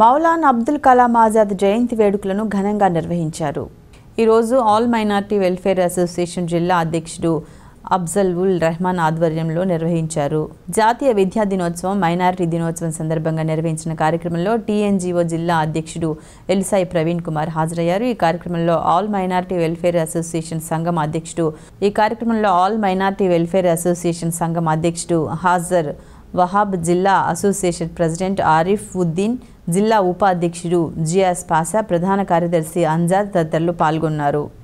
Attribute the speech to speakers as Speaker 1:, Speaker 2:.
Speaker 1: మౌలాన్ అబ్దుల్ కలాం ఆజాద్ జయంతి వేడుకలను ఘనంగా నిర్వహించారు. ఈరోజు ఆల్ మైనార్టీ వెల్ఫేర్ అసోసియేషన్ జిల్లా అధ్యక్షుడు అబ్జల్ ఉల్ రెహమాన్ ఆధ్వర్యంలో నిర్వహించారు. జాతీయ విద్యా దినోత్సవం మైనారిటీ దినోత్సవం సందర్భంగా నిర్వహించిన కార్యక్రమంలో టీఎన్జీఓ జిల్లా అధ్యక్షుడు ఎల్సాయి ప్రవీణ్ కుమార్ హాజరయ్యారు. ఈ కార్యక్రమంలో ఆల్ మైనారిటీ వెల్ఫేర్ అసోసియేషన్ సంఘం అధ్యక్షుడు ఈ కార్యక్రమంలో ఆల్ మైనారిటీ వెల్ఫేర్ అసోసియేషన్ సంఘం అధ్యక్షుడు హాజర్ వహాబ్ జిల్లా అసోసియేషన్ ప్రెసిడెంట్ ఆరిఫ్ ఉద్దీన్ జిల్లా ఉపాధ్యక్షుడు జియాస్ పాసా ప్రధాన కార్యదర్శి అంజాద్ తదితరులు పాల్గొన్నారు.